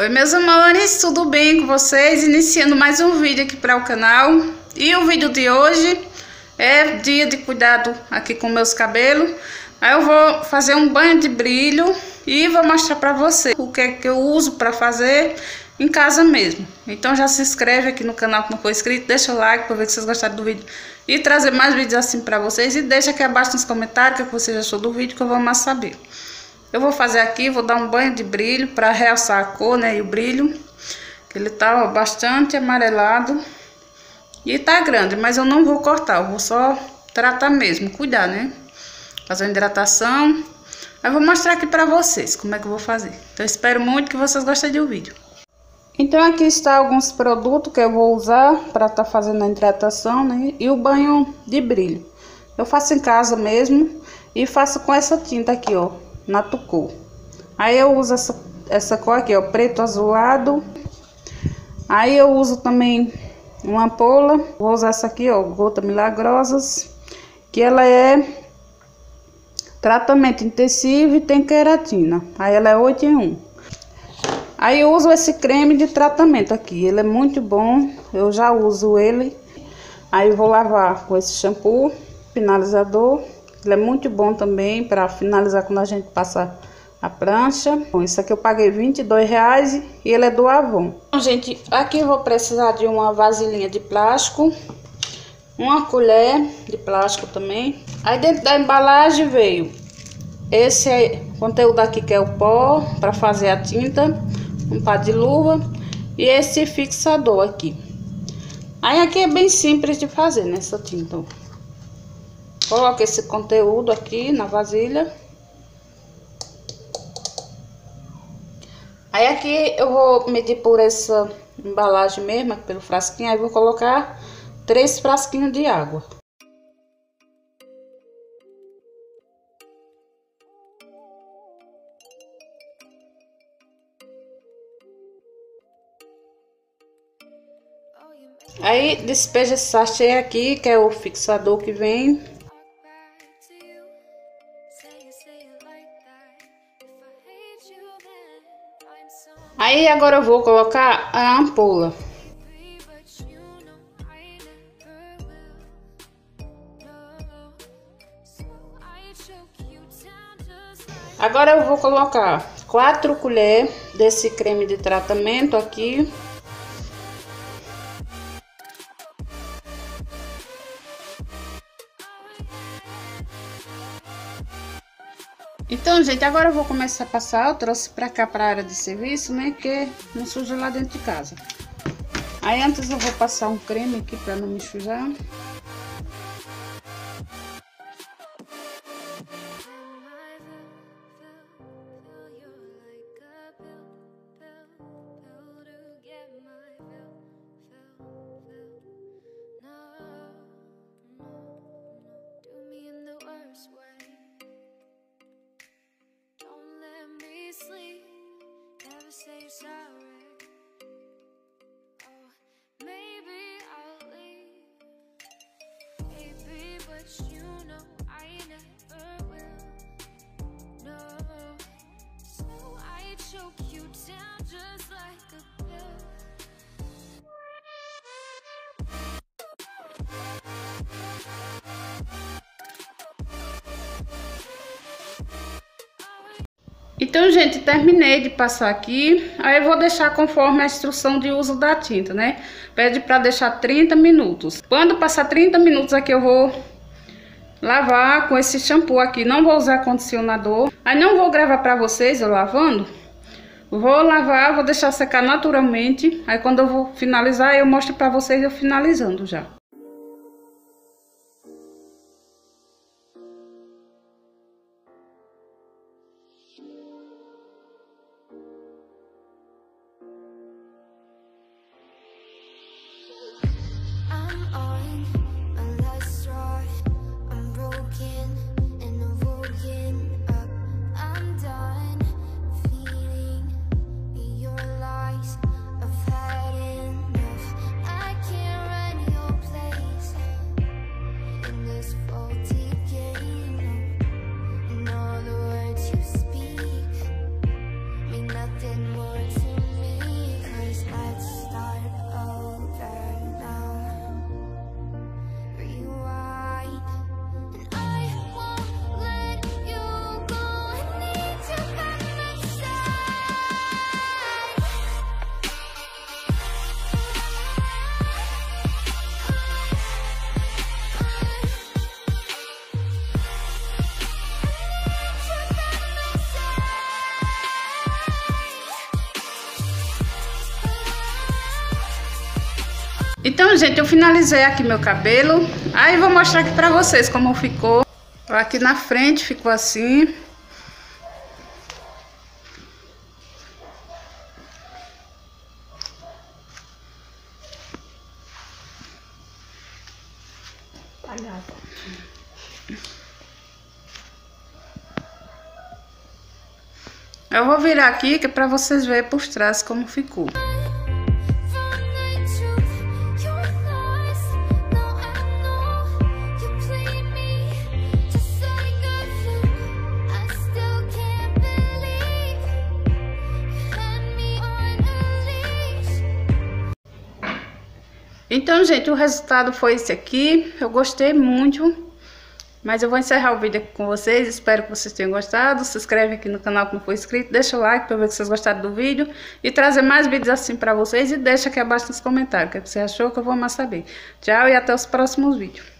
Oi meus amores, tudo bem com vocês? Iniciando mais um vídeo aqui para o canal. E o vídeo de hoje é dia de cuidado aqui com meus cabelos. Aí eu vou fazer um banho de brilho e vou mostrar para vocês o que é que eu uso para fazer em casa mesmo. Então já se inscreve aqui no canal que não for inscrito, deixa o like para ver que vocês gostaram do vídeo E trazer mais vídeos assim para vocês. E deixa aqui abaixo nos comentários o que vocês achou do vídeo que eu vou mais saber eu vou fazer aqui, vou dar um banho de brilho para realçar a cor, né, e o brilho. Ele tá ó, bastante amarelado. E tá grande, mas eu não vou cortar, eu vou só tratar mesmo, cuidar, né? Fazer uma hidratação. Aí vou mostrar aqui pra vocês como é que eu vou fazer. Então espero muito que vocês gostem do vídeo. Então aqui está alguns produtos que eu vou usar para tá fazendo a hidratação, né? E o banho de brilho. Eu faço em casa mesmo e faço com essa tinta aqui, ó na tucô. Aí eu uso essa, essa cor aqui, ó, preto azulado. Aí eu uso também uma ampola, vou usar essa aqui, ó, gota milagrosas, que ela é tratamento intensivo e tem queratina. Aí ela é 8 em 1. Aí eu uso esse creme de tratamento aqui, ele é muito bom, eu já uso ele. Aí vou lavar com esse shampoo finalizador. Ele é muito bom também para finalizar quando a gente passa a prancha. Bom, isso aqui eu paguei 22 reais e ele é do Avon. Gente, aqui eu vou precisar de uma vasilhinha de plástico, uma colher de plástico também. Aí dentro da embalagem veio esse aí, conteúdo aqui que é o pó para fazer a tinta, um par de luva e esse fixador aqui. Aí aqui é bem simples de fazer nessa tinta, ó. Coloque esse conteúdo aqui na vasilha. Aí aqui eu vou medir por essa embalagem mesmo, pelo frasquinho, aí vou colocar três frasquinhos de água. Aí despeja esse sachê aqui, que é o fixador que vem Aí agora eu vou colocar a ampola. Agora eu vou colocar quatro colheres desse creme de tratamento aqui. Então, gente, agora eu vou começar a passar. Eu trouxe pra cá, pra área de serviço, né? Que não suja lá dentro de casa. Aí, antes eu vou passar um creme aqui pra não me sujar. you sorry Oh, maybe I'll leave. Baby, but you know I never will. No. So I choke you down just like a Então, gente, terminei de passar aqui. Aí eu vou deixar conforme a instrução de uso da tinta, né? Pede para deixar 30 minutos. Quando passar 30 minutos aqui eu vou lavar com esse shampoo aqui. Não vou usar condicionador. Aí não vou gravar para vocês eu lavando. Vou lavar, vou deixar secar naturalmente. Aí quando eu vou finalizar eu mostro para vocês eu finalizando já. Então, gente, eu finalizei aqui meu cabelo. Aí vou mostrar aqui pra vocês como ficou. Aqui na frente ficou assim. Eu vou virar aqui que é para vocês verem por trás como ficou. Então, gente, o resultado foi esse aqui. Eu gostei muito. Mas eu vou encerrar o vídeo aqui com vocês. Espero que vocês tenham gostado. Se inscreve aqui no canal que não for inscrito. Deixa o like para ver se vocês gostaram do vídeo. E trazer mais vídeos assim para vocês. E deixa aqui abaixo nos comentários o que você achou que eu vou mais saber. Tchau e até os próximos vídeos.